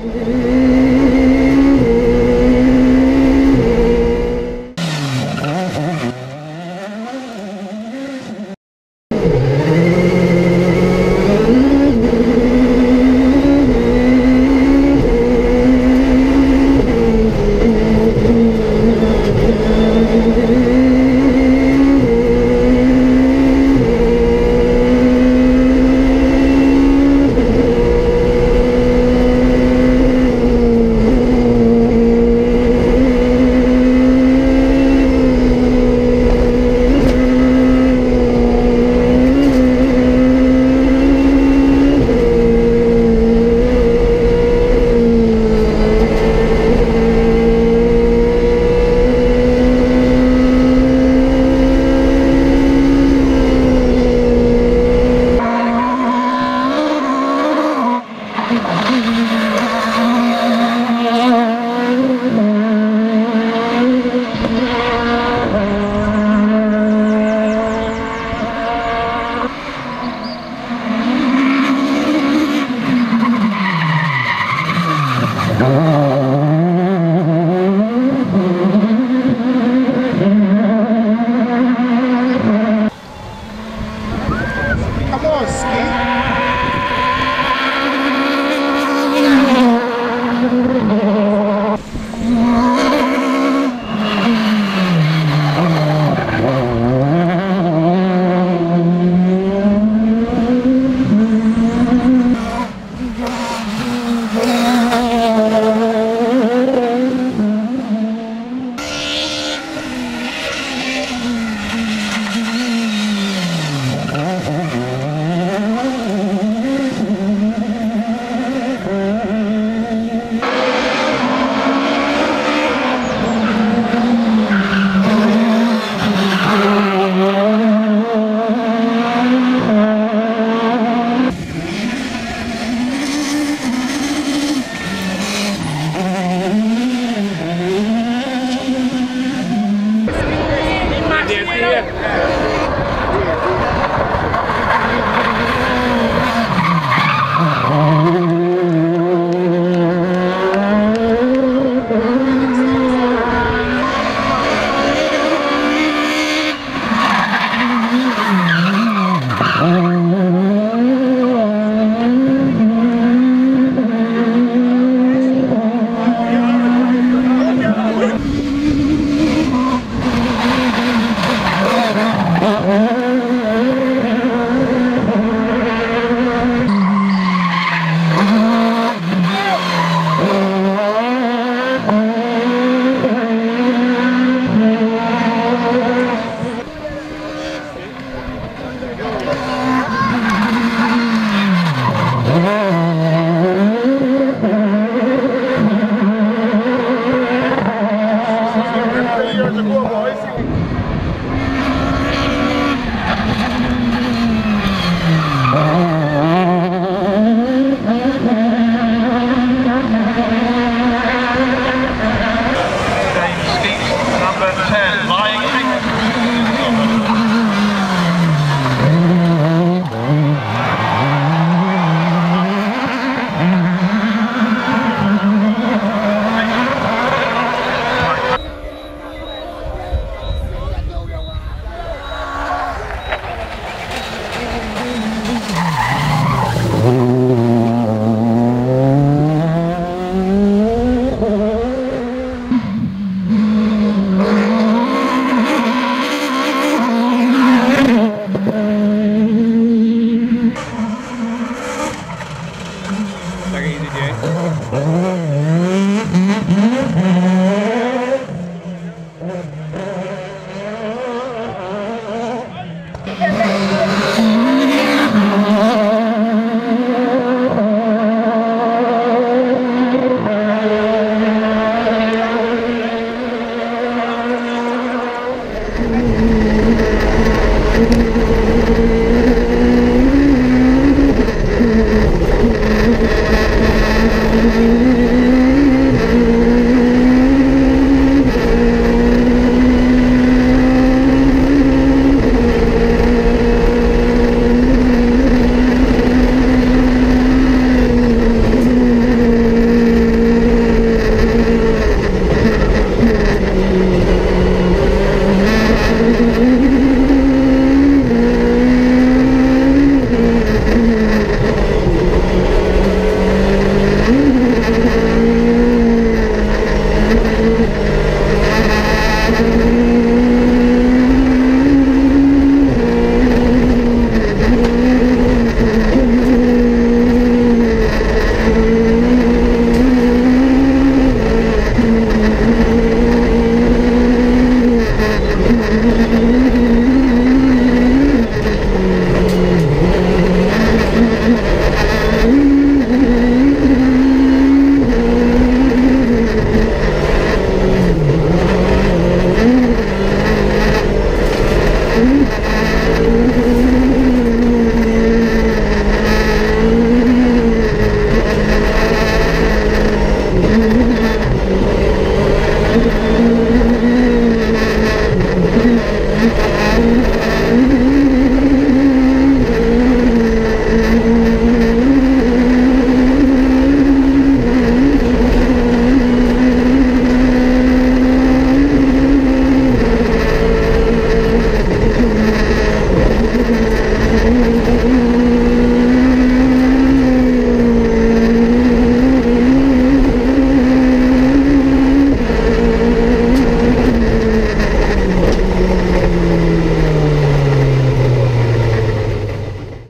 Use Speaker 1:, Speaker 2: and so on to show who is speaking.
Speaker 1: Mm-hmm. Come Yeah. Rolou
Speaker 2: esse. 10, lying
Speaker 1: Thank